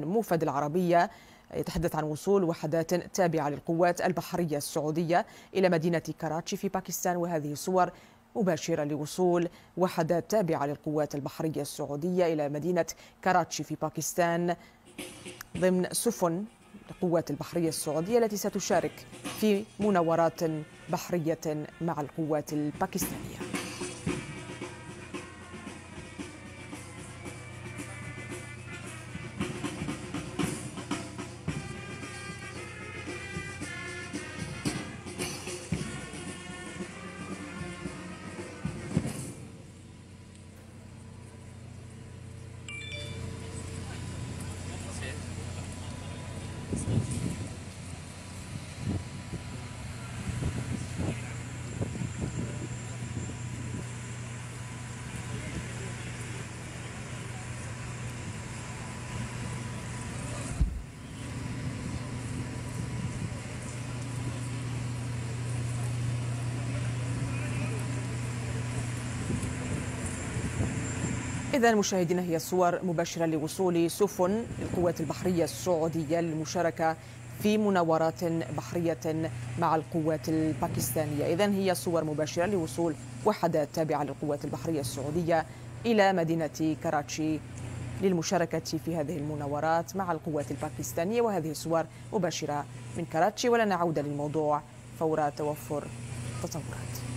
موفد العربية يتحدث عن وصول وحدات تابعة للقوات البحرية السعودية إلى مدينة كراتشي في باكستان وهذه صور مباشرة لوصول وحدات تابعة للقوات البحرية السعودية إلى مدينة كراتشي في باكستان ضمن سفن القوات البحرية السعودية التي ستشارك في مناورات بحرية مع القوات الباكستانية. إذا مشاهدينا هي صور مباشرة لوصول سفن القوات البحرية السعودية للمشاركة في مناورات بحرية مع القوات الباكستانية. إذا هي صور مباشرة لوصول وحدات تابعة للقوات البحرية السعودية إلى مدينة كراتشي للمشاركة في هذه المناورات مع القوات الباكستانية. وهذه صور مباشرة من كراتشي. ولنا عودة للموضوع فور توفر تطورات.